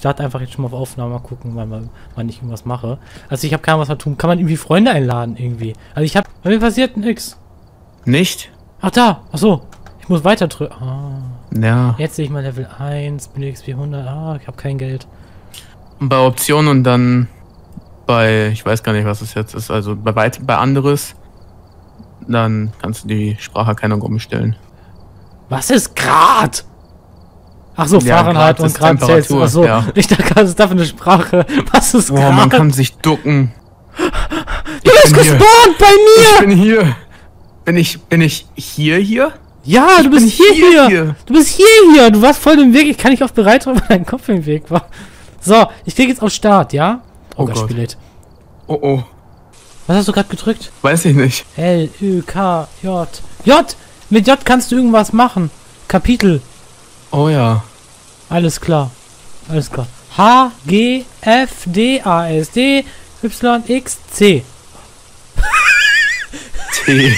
starte einfach jetzt schon mal auf Aufnahme, mal gucken, wann, wann ich irgendwas mache. Also ich habe keine was man tun. Kann man irgendwie Freunde einladen irgendwie? Also ich habe, bei mir passiert nix. Nicht? Ach da, ach so. Ich muss weiter drücken. Ah, Ja. jetzt sehe ich mal Level 1, bin XP 100. Ah, ich habe kein Geld. Und bei Optionen und dann bei, ich weiß gar nicht, was es jetzt ist, also bei, weit, bei anderes, dann kannst du die Spracherkennung umstellen. Was ist Grad? Ach so, Ja, Fahrenheit Grad und Grad Celsius. Ach so, ja. ich dachte, das ist dafür eine Sprache. Was ist Oh, Grad? man kann sich ducken. du bist gespawnt bei Ich mir! bin hier. Bin ich, bin ich hier, hier? Ja, du bist hier, hier, hier, hier. Du bist hier, hier. Du warst voll im Weg. Ich kann nicht auf bereit weil dein Kopf im Weg war. So, ich klicke jetzt auf Start, ja? Oh Gott, Gott. Lädt. Oh, oh. Was hast du gerade gedrückt? Weiß ich nicht. L, Ü, K, J. J! Mit J kannst du irgendwas machen. Kapitel. Oh ja. Alles klar. Alles klar. H, G, F, D, A, S, D, Y, X, C. T.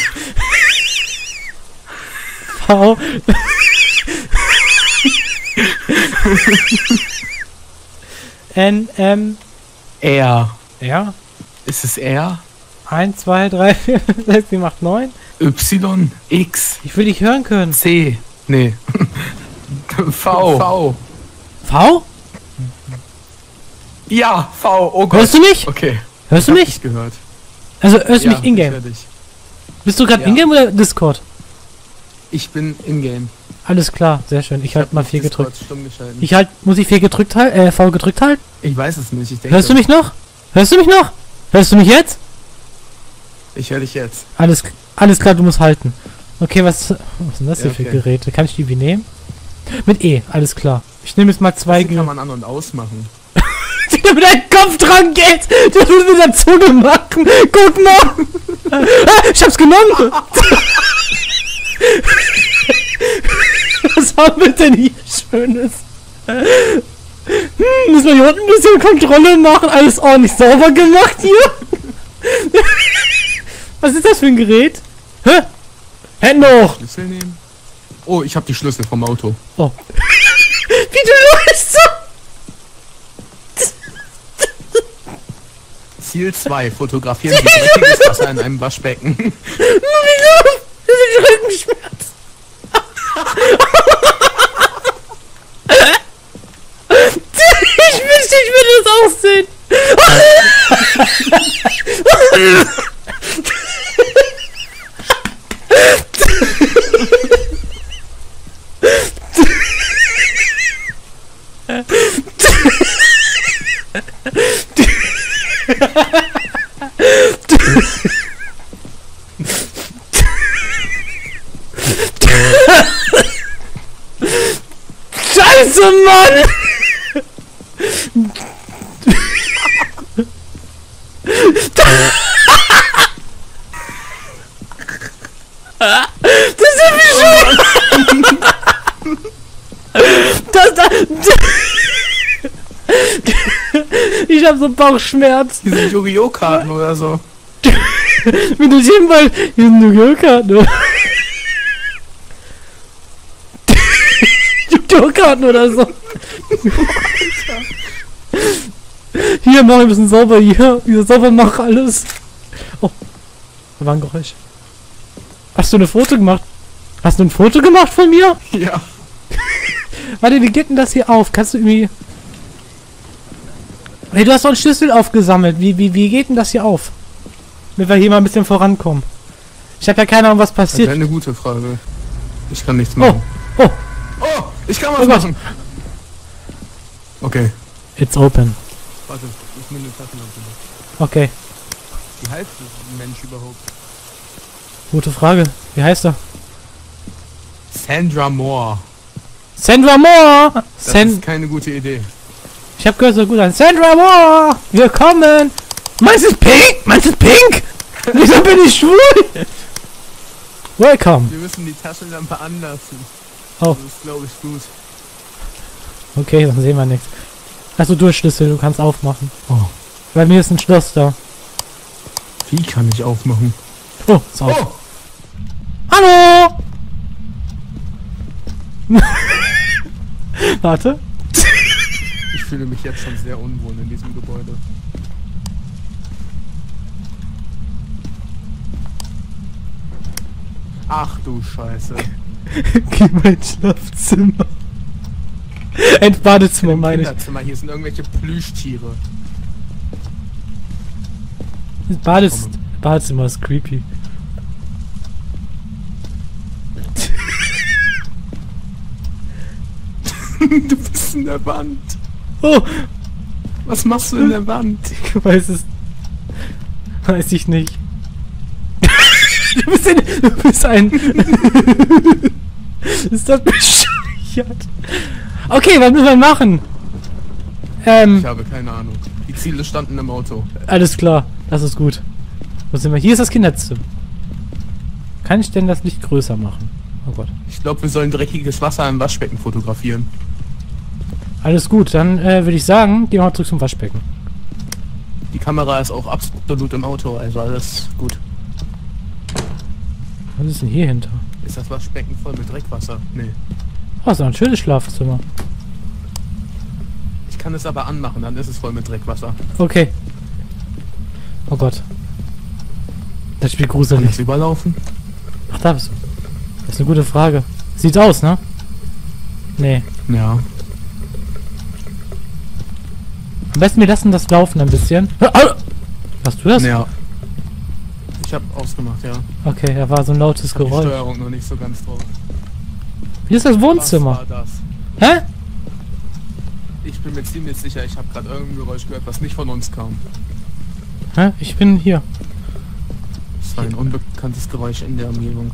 V. N, M, R. R. Ist es R? 1, 2, 3, 4, 5, 6, 7, 8, 9. Y. X. Ich will dich hören können. C. Nee. v. V. V? Ja, V. Oh Gott. Hörst du mich? Okay. Hörst du mich? ich gehört. Also hörst du Ja, mich in-game? ich. Bist du gerade Ja. in-game oder Discord? Ich bin in-game. Alles klar, sehr schön. Ich halte mal 4 Discord gedrückt. Ich halt, muss ich 4 gedrückt halten? Äh, V gedrückt halten? Ich weiß es nicht. Ich denke, Hörst du mich noch? Hörst du mich noch? Hörst du mich jetzt? Ich höre dich jetzt. Alles, alles klar, du musst halten. Okay, was, was sind das Ja, hier für okay. Geräte? Kann ich die wie nehmen? Mit E, alles klar. Ich nehme jetzt mal zwei Die kann man an- und ausmachen. Wie du mit deinem Kopf dran geht! Du musst mit der Zunge machen! Guck mal! Ah, ich hab's genommen! Was haben wir denn hier Schönes? Hm, müssen wir hier unten ein bisschen Kontrolle machen? Alles ordentlich sauber gemacht hier? Was ist das für ein Gerät? Hä? Hände hoch! Schlüssel nehmen. Oh, ich habe die Schlüssel vom Auto. Oh. Wie du läufst so! Ziel 2. Fotografieren Sie dreckiges Wasser in einem Waschbecken. Wieso? Das ist Rückenschmerz. ich wünschte, ich würde das auch sehen. Scheiße, Mann! Das ist wie schön! Das, das, ich hab so Bauchschmerz. Diese Yu-Gi-Oh! Karten oder so. Wenn du sehen wollt, hier sind. New York-Karten oder so. Hier, mach ein bisschen sauber hier. Hier sauber mach alles. Oh. Da war ein Geräusch. Hast du ein Foto gemacht? Hast du ein Foto gemacht von mir? Ja. Warte, wie geht denn das hier auf? Kannst du irgendwie. Hey, du hast doch einen Schlüssel aufgesammelt. Wie, wie, wie geht denn das hier auf? Damit wir hier mal ein bisschen vorankommen. Ich habe ja keine Ahnung, was Das ist passiert. eine gute Frage. Ich kann nichts Oh, machen. oh, Oh, ich kann was Oh machen. Okay. it's open. Warte, ich nehme eine Taschenlampe. Okay, Wie heißt das Mensch überhaupt? gute Frage. Wie heißt er? Sandra Moore. Sandra Moore! Das San ist keine gute Idee. Ich hab gehört, so gut an. Sandra Moore! Willkommen! Meinst du pink? Meinst du pink? Wieso bin ich schwul? Welcome. Wir müssen die Taschenlampe anlassen. Oh. Das ist, glaube ich, gut. Okay, dann sehen wir nichts. Achso, du hast Schlüssel, du kannst aufmachen. Oh. Bei mir ist ein Schloss da. Wie kann ich aufmachen? Oh, ist auf. Oh! Hallo! Warte. Ich fühle mich jetzt schon sehr unwohl in diesem Gebäude. Ach du Scheiße. Geh mein Schlafzimmer. Ein Badezimmer meine ich. Kinderzimmer, hier sind irgendwelche Plüschtiere. Bades Badezimmer ist creepy. du bist in der Wand. Oh, Was machst du in der Wand? ich weiß es. Weiß ich nicht. du bist ein. Du bist ein. ist das bescheuert? Okay, was müssen wir machen? Ähm, Ich habe keine Ahnung. Die Ziele standen im Auto. alles klar. Das ist gut. Wo sind wir? Hier ist das Kinderzimmer. Kann ich denn das Licht größer machen? Oh Gott. Ich glaube, wir sollen dreckiges Wasser im Waschbecken fotografieren. Alles gut, dann äh, würde ich sagen, gehen wir mal zurück zum Waschbecken. Die Kamera ist auch absolut im Auto, also alles gut. Was ist denn hier hinter? Ist das Waschbecken voll mit Dreckwasser? Nee. Oh, so ein schönes Schlafzimmer. Ich kann es aber anmachen, dann ist es voll mit Dreckwasser. Okay. Oh Gott. Das Spiel Kann gruselig. ich überlaufen? Ach, da bist du. Das ist eine gute Frage. Sieht aus, ne? Nee. Ja. Am besten wir lassen das laufen ein bisschen. Hast du das? Ja. Ich habe ausgemacht, ja. Okay, da war so ein lautes Die Geräusch. Steuerung noch nicht so ganz drauf. Hier ist das Was Wohnzimmer. war das? Hä? Ich bin mir ziemlich sicher, ich habe gerade irgendein Geräusch gehört, was nicht von uns kam. Hä? Ich bin hier. Es war ein unbekanntes Geräusch in der Umgebung.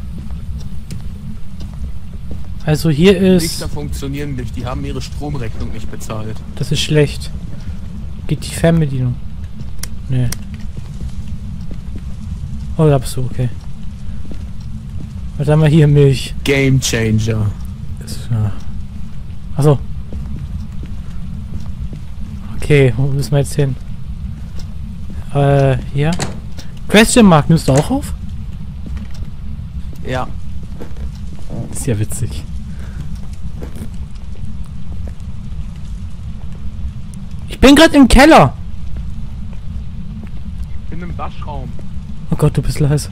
Also hier ist... Lichter funktionieren nicht, die haben ihre Stromrechnung nicht bezahlt. Das ist schlecht. Geht die Fernbedienung? Nee. Oh, da bist du, okay. Was haben wir hier? Milch. Game Changer. Ist, ja. Achso. Okay, wo müssen wir jetzt hin? Äh, hier. Question Mark, nimmst du auch auf? Ja. ist ja witzig. Ich bin gerade im Keller. In einem Waschraum. Oh Gott, du bist leise.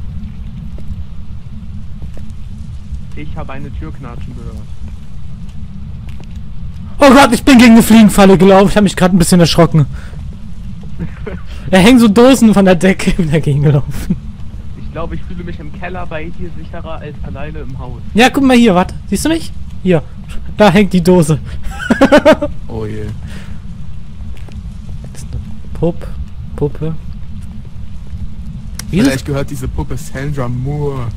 Ich habe eine Tür knatschen gehört. Oh Gott, ich bin gegen eine Fliegenfalle gelaufen. Ich habe mich gerade ein bisschen erschrocken. Da hängen so Dosen von der Decke. Ich bin dagegen gelaufen. Ich glaube, ich fühle mich im Keller bei dir sicherer als alleine im Haus. Ja, guck mal hier, warte. Siehst du mich? Hier. Da hängt die Dose. Oh je. Pupp. Puppe. Wie Vielleicht gehört diese Puppe Sandra Moore.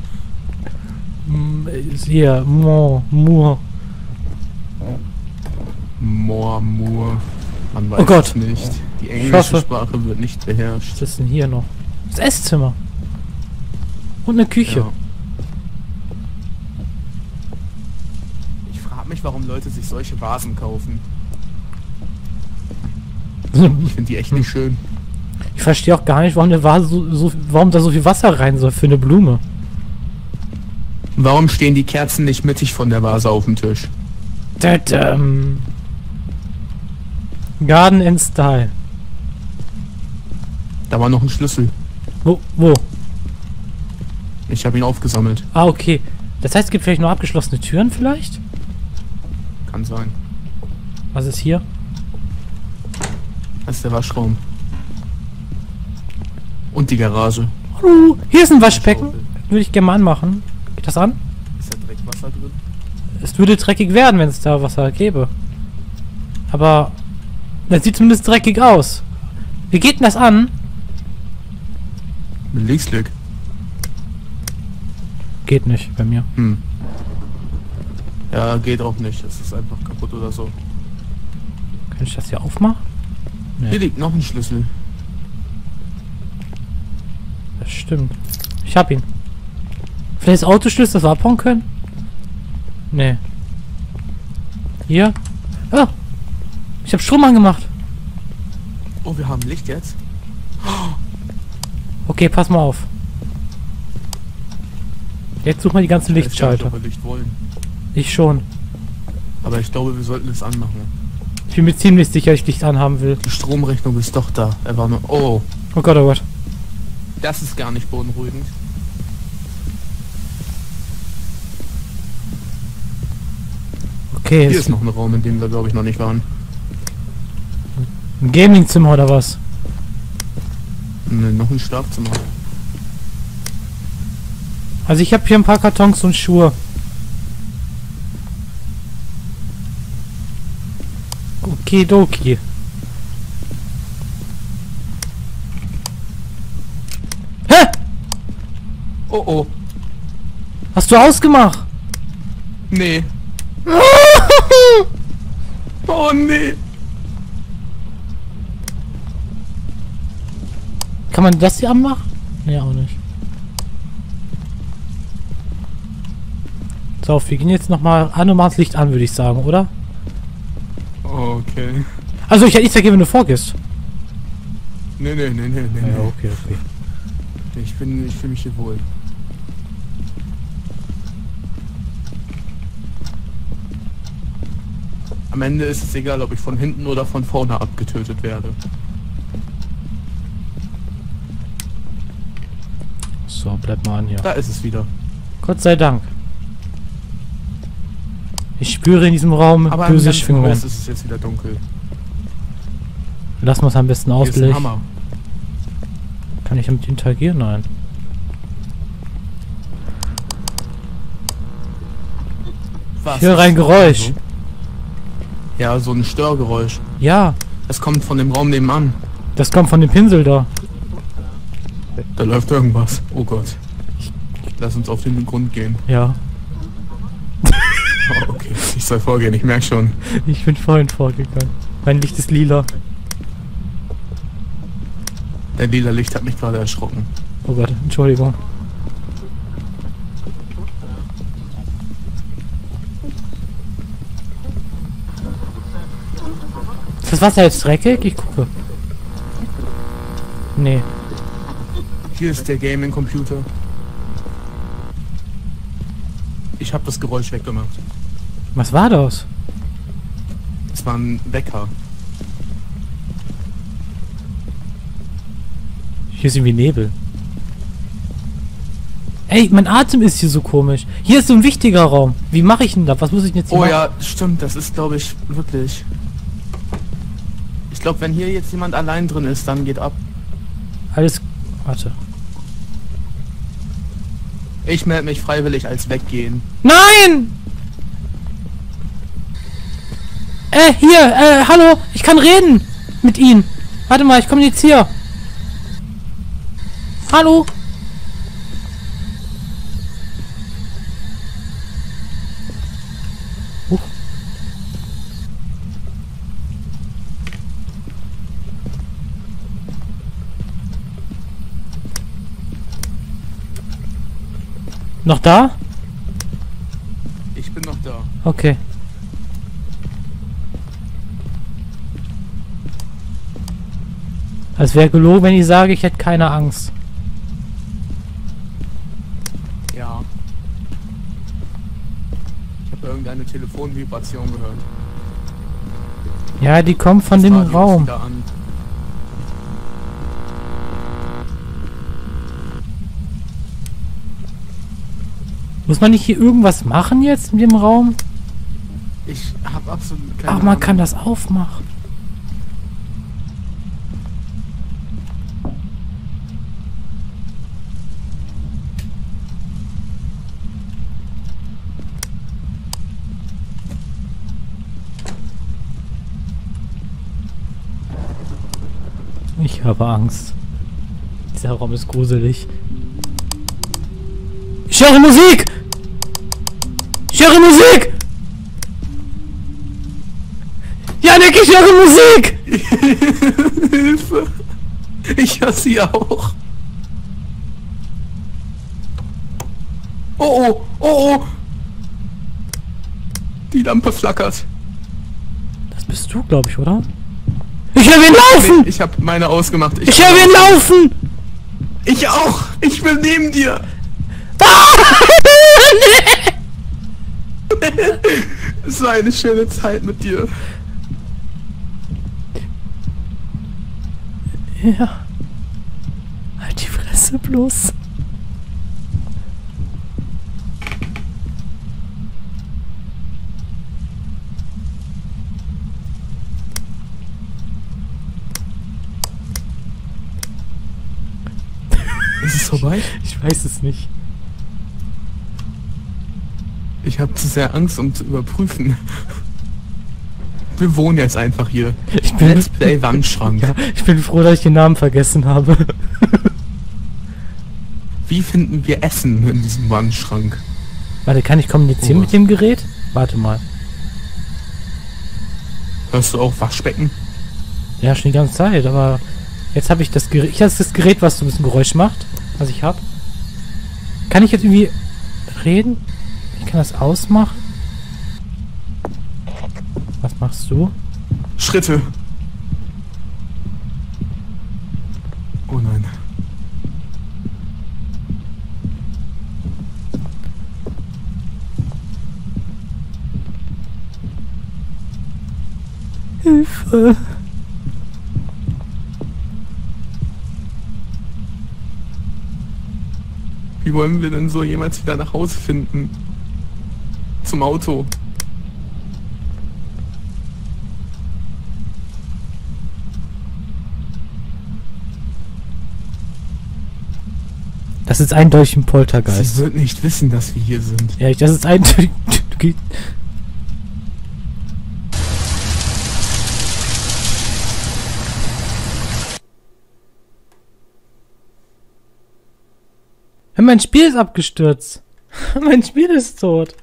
Ist Hier, Mo, Moor. Moore, Moore. Man weiß Oh Gott. es nicht. Die englische Sprache wird nicht beherrscht. Was ist denn hier noch? Das Esszimmer. Und eine Küche. Ja. Ich frage mich, warum Leute sich solche Vasen kaufen. Ich finde die echt nicht schön. Ich verstehe auch gar nicht, warum der Vase so, so, warum da so viel Wasser rein soll für eine Blume. Warum stehen die Kerzen nicht mittig von der Vase auf dem Tisch? Tadam. Garden in Style. Da war noch ein Schlüssel. Wo? Wo? Ich habe ihn aufgesammelt. Ah, okay. Das heißt, es gibt vielleicht nur abgeschlossene Türen vielleicht? Kann sein. Was ist hier? Das ist der Waschraum. Und die Garage. Hallo, hier ist ein Waschbecken. Würde ich gerne mal anmachen. Geht das an? Ist da Dreckwasser drin? Es würde dreckig werden, wenn es da Wasser gäbe. Aber das sieht zumindest dreckig aus. Wie geht denn das an? Mit Linksklick. Geht nicht bei mir. Hm. Ja, geht auch nicht. Es ist einfach kaputt oder so. Kann ich das hier aufmachen? Hier liegt noch ein Schlüssel. Das stimmt. Ich hab ihn. Vielleicht Autoschlüssel, das wir abhauen können? Nee. Hier? Ah! Ich hab Strom angemacht. Oh, wir haben Licht jetzt? Okay, pass mal auf. Jetzt such mal die ganzen Ich Lichtschalter. wir Licht wollen. Ich schon. Aber ich glaube, wir sollten es anmachen. Ich bin mir ziemlich sicher, ich Licht anhaben will. Die Stromrechnung ist doch da. Er war nur. Oh, Oh Gott, oh Gott. das ist gar nicht beunruhigend. Okay, Hier ist ist noch ein Raum, in dem wir, glaube ich, noch nicht waren. ein Gamingzimmer oder was? Ne, noch ein Schlafzimmer. Also ich habe hier ein paar Kartons und Schuhe. Okidoki. Hä? Oh oh. Hast du ausgemacht? Nee. Oh nee. Kann man das hier anmachen? Nee, auch nicht. So, wir gehen jetzt nochmal an und machen das Licht an, würde ich sagen, oder? Okay. Also ich hätte nichts dagegen, wenn du vorgehst. Nee, nee, nee, nee, nee. Ja, nee. okay, okay. Ich bin, ich fühle mich hier wohl. Am Ende ist es egal, ob ich von hinten oder von vorne abgetötet werde. So, bleib mal an hier. Da ist es wieder. Gott sei Dank. Ich spüre in diesem Raum Aber böse Schwingungen. Haus ist es jetzt wieder dunkel. Lassen wir es am besten. Hammer. Kann ich damit interagieren? Nein. Was? Ich höre ein Geräusch. Ja, so ein Störgeräusch. Ja, Es kommt von dem Raum nebenan. das kommt von dem Pinsel da. Da läuft irgendwas. Oh Gott. Lass uns auf den Grund gehen. Ja, soll vorgehen, ich merke schon. ich bin vorhin vorgegangen. Mein Licht ist lila. Der lila Licht hat mich gerade erschrocken. Oh Gott, Entschuldigung. Ist das Wasser jetzt dreckig? Ich gucke. Nee. Hier ist der Gaming-Computer. Ich habe das Geräusch weggemacht. Was war das? Es war ein Wecker. Hier ist irgendwie Nebel. Ey, mein Atem ist hier so komisch. Hier ist so ein wichtiger Raum. Wie mache ich denn da? Was muss ich denn jetzt hier Oh machen? ja, stimmt, das ist glaube ich wirklich. Ich glaube, wenn hier jetzt jemand allein drin ist, dann geht ab. Alles... Warte. Ich melde mich freiwillig als weggehen. Nein! Äh, hier, äh, hallo, ich kann reden mit Ihnen. Warte mal, ich kommuniziere. Hallo? Noch da? Ich bin noch da. Okay. Es wäre gelogen, wenn ich sage, ich hätte keine Angst. Ja. Ich habe irgendeine Telefonvibration gehört. Ja, die kommt von Das dem Raum. Muss man nicht hier irgendwas machen jetzt in dem Raum? Ich habe absolut keine Ach, man Ahnung. kann das aufmachen. Ich habe Angst. Dieser Raum ist gruselig. Ich höre Musik! Ich höre Musik! Janik, ich höre Musik! Hilfe! Ich höre sie auch. Oh oh, oh oh! Die Lampe flackert. Das bist du, glaube ich, oder? Ich höre ihn laufen! Ich habe meine ausgemacht. Ich, ich höre ihn laufen! Ich auch! Ich bin neben dir! Ah! nee. es war eine schöne Zeit mit dir. Ja. Halt die Fresse bloß. Ist es vorbei? Ich weiß es nicht. Ich habe zu sehr Angst, um zu überprüfen. Wir wohnen jetzt einfach hier. Ich bin, Let's Play Wandschrank. ja, ich bin froh, dass ich den Namen vergessen habe. Wie finden wir Essen in diesem Wandschrank? Warte, kann ich kommunizieren Oh. mit dem Gerät? Warte mal. Hörst du auch Waschbecken? Ja, schon die ganze Zeit, aber jetzt habe ich das Gerät. Ich habe das Gerät, was so ein bisschen Geräusch macht, was ich habe. Kann ich jetzt irgendwie reden? Ich kann das ausmachen. Was machst du? Schritte. Oh nein. Hilfe. Wie wollen wir denn so jemals wieder nach Hause finden? Zum Auto. Das ist eindeutig ein Sie Poltergeist. wird nicht wissen, dass wir hier sind. Ja, das ist eindeutig. Mein Spiel ist abgestürzt. Mein Spiel ist tot.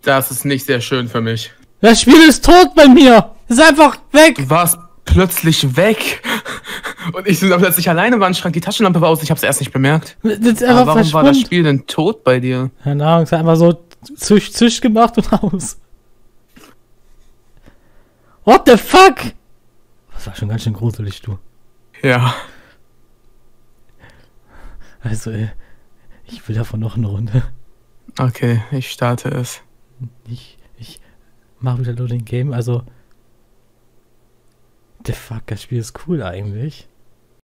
Das ist nicht sehr schön für mich. Das Spiel ist tot bei mir. Ist einfach weg. Du warst plötzlich weg. Und ich bin plötzlich alleine im Wandschrank. Die Taschenlampe war aus. Ich hab's erst nicht bemerkt. Aber warum war das. Spiel denn tot bei dir? Keine Ahnung, es hat einfach so zisch, zisch gemacht und aus. What the fuck? Das war schon ganz schön gruselig, du. Ja. Also, äh, ich will davon noch eine Runde. Okay, ich starte es. Ich, ich mach wieder nur den Game, also. The fuck, das Spiel ist cool eigentlich.